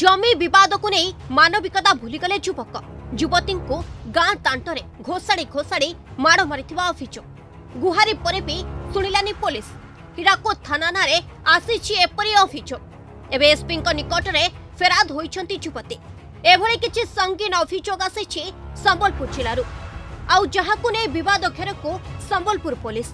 ଜମି ବିବାଦକୁ ନେଇ ମାନବିକତା ଭୁଲିଗଲେ ଯୁବକ ଯୁବତୀଙ୍କୁ ଗାଁ ତାଣ୍ଟରେ ଘୋଷାଡ଼ି ଘୋଷାଡ଼ି ମାଡ଼ ମାରିଥିବା ଅଭିଯୋଗ ଗୁହାରି ପରେ ବି ଶୁଣିଲାନି ପୋଲିସ ହୀରାକୁଦ ଥାନା ନାଁରେ ଆସିଛି ଏପରି ଅଭିଯୋଗ ଏବେ ଏସ୍ପିଙ୍କ ନିକଟରେ ଫେରାଦ ହୋଇଛନ୍ତି ଯୁବତୀ ଏଭଳି କିଛି ସଙ୍ଗୀନ ଅଭିଯୋଗ ଆସିଛି ସମ୍ବଲପୁର ଜିଲ୍ଲାରୁ ଆଉ ଯାହାକୁ ନେଇ ବିବାଦ ଘେରକୁ ସମ୍ବଲପୁର ପୋଲିସ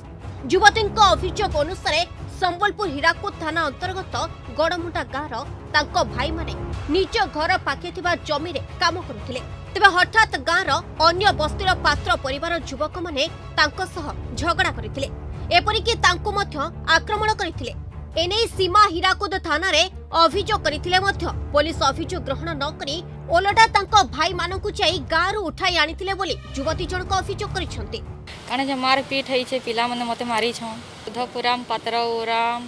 ଯୁବତୀଙ୍କ ଅଭିଯୋଗ ଅନୁସାରେ ସମ୍ବଲପୁର ହୀରାକୁଦ ଥାନା ଅନ୍ତର୍ଗତ ଗଡ଼ମୁଣ୍ଡା ଗାଁର ତାଙ୍କ ଭାଇମାନେ ନିଜ ଘର ପାଖେ ଥିବା ଜମିରେ କାମ କରୁଥିଲେ ତେବେ ହଠାତ୍ ଗାଁର ଅନ୍ୟ ବସ୍ତିର ପାତ୍ର ପରିବାର ଯୁବକମାନେ ତାଙ୍କ ସହ ଝଗଡ଼ା କରିଥିଲେ ଏପରିକି ତାଙ୍କୁ ମଧ୍ୟ ଆକ୍ରମଣ କରିଥିଲେ এনে সীমা হীরাকুদ থানায় অভিযোগ করে পুলিশ অভিযোগ গ্রহণ নকরি ওলটা তাঁক ভাই মানুষ যাই গাঁরু উঠাই আনিলে বলে যুবতী জনক অভিযোগ করেছেন কারণ যে মারপিট হয়েছে পিলা মানে মতো মারিছ বুধপুরাম পাত্র উরাম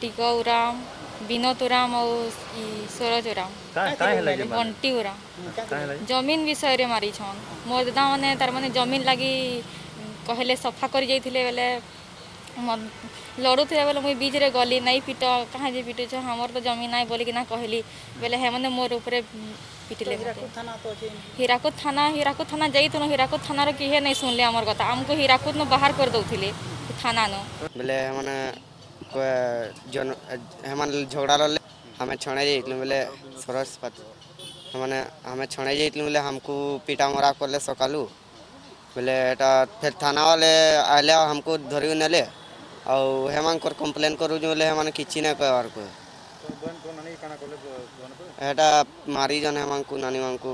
টিক উরাম বিনোদ উরাম ও সরজ উরাম বন্টি উরাম জমিন বিষয়ে মারিছন মো দাদা মানে তার মানে জমিন লাগি কহিলে সফা করে যাই বেলে ଲଢ଼ୁଥିଲା ବେଲେ ମୁଇଁ ବିଚ୍ରେ ଗଲି ନାଇଁ ପିଟ କାହିଁ ଯେ ପିଟୁଛ ଆମର ତ ଜମି ନାହିଁ ବୋଲିକିନା କହିଲି ବେଲେ ହେମାନେ ମୋର ଉପରେ ପିଟିଲେ ହୀରାକୁଦ ଥାନା ହୀରାକୁଦ ଥାନା ଯାଇଥିଲୁ ହୀରାକୁଦ ଥାନାର କିଏ ନାଇଁ ଶୁଣିଲେ ଆମର କଥା ଆମକୁ ହୀରାକୁଦନୁ ବାହାର କରିଦେଉଥିଲେ ଥାନାନୁ ବେଲେ ମାନେ ହେମାନେ ଝଗଡ଼ା ଲଢ଼ଲେ ଆମେ ଛଣାଇ ଯାଇଥିଲୁ ବେଲେ ସରସ ମାନେ ଆମେ ଛଣାଇ ଯାଇଥିଲୁ ବେଲେ ଆମକୁ ପିଟା ମରା କଲେ ସକାଳୁ ବୋଲେ ଏଇଟା ଫେର୍ ଥାନା ବାଲେ ଆଇଲେ ଆମକୁ ଧରିକି ନେଲେ ଆଉ ହେମାଙ୍କର କମ୍ପ୍ଲେନ୍ କରୁଛୁ ବୋଲେ ସେମାନେ କିଛି ନାଇଁ ପାଇବାର କୁ ହେଟା ମାରିଛନ୍ ହେମାନଙ୍କୁ ନାନୀମାନଙ୍କୁ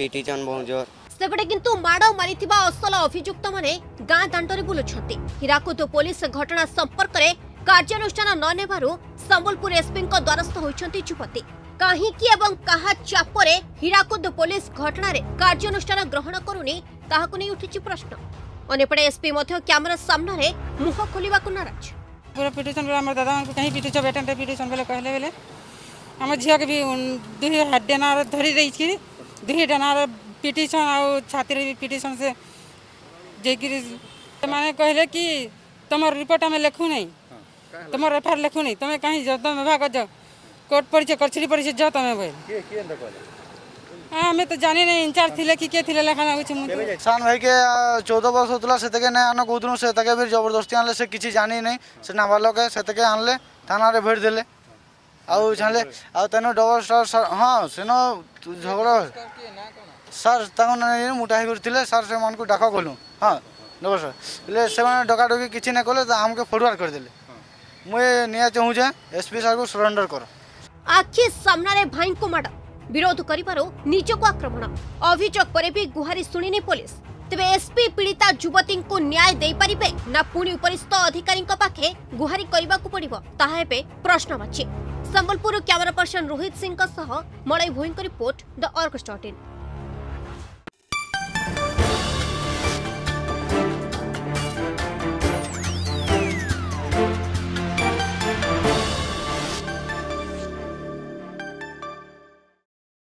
ପିଟିଛନ୍ ବହୁତ ଜୋର ସେପଟେ କିନ୍ତୁ ମାଡ଼ ମାରିଥିବା ଅସଲ ଅଭିଯୁକ୍ତମାନେ ଗାଁ ଦାଣ୍ଡରେ ବୁଲୁଛନ୍ତି ହୀରାକୁଦ ପୋଲିସ ଘଟଣା ସମ୍ପର୍କରେ କାର୍ଯ୍ୟାନୁଷ୍ଠାନ ନ ନେବାରୁ ସମ୍ବଲପୁର ଏସ୍ପିଙ୍କ ଦ୍ୱାରସ୍ଥ ହୋଇଛନ୍ତି ଯୁବତୀ କାହିଁକି ଏବଂ କାହା ଚାପରେ ହୀରାକୁଦ ପୋଲିସ ଘଟଣାରେ କାର୍ଯ୍ୟାନୁଷ୍ଠାନ ଗ୍ରହଣ କରୁନି ତାହାକୁ ନେଇ ଉଠିଛି ପ୍ରଶ୍ନ ଅନ୍ୟପଟେ ଏସ୍ପି ମଧ୍ୟ କ୍ୟାମେରା ସାମ୍ନାରେ ମୁହଁ ଖୋଲିବାକୁ ନାରାଜ ପୁରା ପିଟୁଛନ୍ ବେଲେ ଆମର ଦାଦାମାନଙ୍କୁ କାହିଁ ପିଟୁଛ ବେଟାଟା ପିଟୁଛନ୍ ବେଲେ କହିଲେ ବେଲେ ଆମ ଝିଅକେ ବି ଦୁଇ ଡେନାର ଧରି ଦେଇଛି ଦୁଇ ଡେନାର ପିଟିଛନ୍ ଆଉ ଛାତିରେ ବି ପିଟିଛନ୍ ସେ ଯାଇକିରି ସେମାନେ କହିଲେ କି ତମର ରିପୋର୍ଟ ଆମେ ଲେଖୁ ନାହିଁ ତମର ଏଫଆଇଆର୍ ଲେଖୁ ନାହିଁ ତମେ କାହିଁ ତମେ ଭାଗ ଯାଅ କୋର୍ଟ ପରିଚୟ କଚେରୀ ପରିଚୟ ଯାଅ ତମେ କହିଲେ আমি তো জানি না ইনচার্জ থিলে কি কে থিলে লেখা লাগুছে মু সান ভাইকে চৌদ বর্ষ হতলা সেটাকে নে আনো কৌদুন সেটাকে বি জবরদস্তি আনলে সে কিছু জানি নাই সে নাবালকে সেটাকে আনলে থানারে ভেট দেলে আউ জানলে আউ তেন ডবল স্টার হ্যাঁ সেন ঝগড়া ସାର୍ ତାଙ୍କ ନେଇ ମୁଟା ହେଇକରିଥିଲେ ସାର୍ ସେମାନଙ୍କୁ ଡାକ କଲୁ ହଁ ନମସ୍କାର ହେଲେ ସେମାନେ ଡକାଡକି କିଛି ନାଇଁ କଲେ ଆମକୁ ଫରୱାର୍ଡ଼ କରିଦେଲେ ମୁଇଁ ନିଆ ଚାହୁଁଛେ ଏସ୍ ପି ସାର୍କୁ ସରେଣ୍ଡର କର ଆଖି ସାମ୍ନାରେ ଭାଇଙ୍କୁ ମାଡ଼ ବିରୋଧ କରିବାରୁ ନିଜକୁ ଆକ୍ରମଣ ଅଭିଯୋଗ ପରେ ବି ଗୁହାରି ଶୁଣିନି ପୋଲିସ ତେବେ ଏସ୍ପି ପୀଡ଼ିତା ଯୁବତୀଙ୍କୁ ନ୍ୟାୟ ଦେଇପାରିବେ ନା ପୁଣି ଉପରିସ୍ଥ ଅଧିକାରୀଙ୍କ ପାଖେ ଗୁହାରି କରିବାକୁ ପଡ଼ିବ ତାହା ଏବେ ପ୍ରଶ୍ନବାଚୀ ସମ୍ବଲପୁର କ୍ୟାମେରା ପର୍ସନ ରୋହିତ ସିଂଙ୍କ ସହ ମଳୟ ଭୋଇଙ୍କ report the Argus dot in